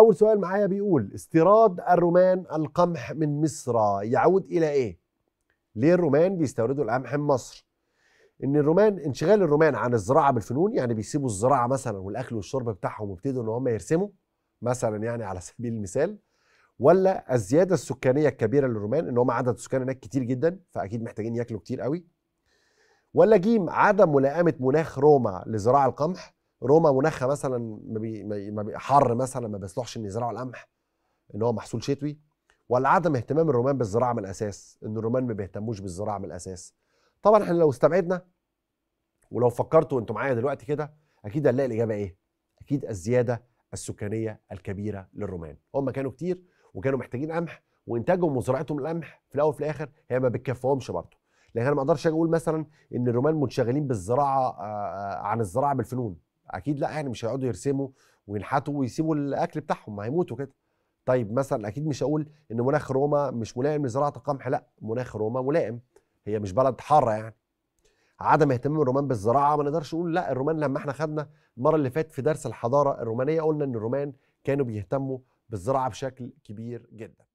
أول سؤال معايا بيقول استيراد الرومان القمح من مصر يعود إلى إيه؟ ليه الرومان بيستوردوا القمح من مصر؟ إن الرومان انشغال الرومان عن الزراعة بالفنون يعني بيسيبوا الزراعة مثلا والأكل والشرب بتاعهم ويبتدوا إن هم يرسموا مثلا يعني على سبيل المثال ولا الزيادة السكانية الكبيرة للرومان إن هم عدد السكان هناك كتير جدا فأكيد محتاجين ياكلوا كتير قوي ولا جيم عدم ملائمة مناخ روما لزراعة القمح روما مناخها مثلا ما بي ما بي حر مثلا ما بيصلحش إن يزرعوا القمح إن هو محصول شتوي ولا عدم اهتمام الرومان بالزراعة من الأساس؟ إن الرومان ما بيهتموش بالزراعة من الأساس. طبعا إحنا لو استبعدنا ولو فكرتوا أنتوا معايا دلوقتي كده أكيد هنلاقي الإجابة إيه؟ أكيد الزيادة السكانية الكبيرة للرومان. هم كانوا كتير وكانوا محتاجين قمح وإنتاجهم وزراعتهم القمح في الأول وفي الآخر هي ما بتكفيهمش برضه. لكن أنا ما أقدرش أقول مثلا إن الرومان منشغلين بالزراعة عن الزراعة بالفنون. أكيد لأ يعني مش هيقعدوا يرسموا وينحتوا ويسيبوا الأكل بتاعهم ما هيموتوا كده. طيب مثلا أكيد مش هقول إن مناخ روما مش ملائم لزراعة القمح لأ مناخ روما ملائم. هي مش بلد حارة يعني. عدم اهتمام الرومان بالزراعة ما نقدرش نقول لأ الرومان لما إحنا خدنا المرة اللي فاتت في درس الحضارة الرومانية قلنا إن الرومان كانوا بيهتموا بالزراعة بشكل كبير جدا.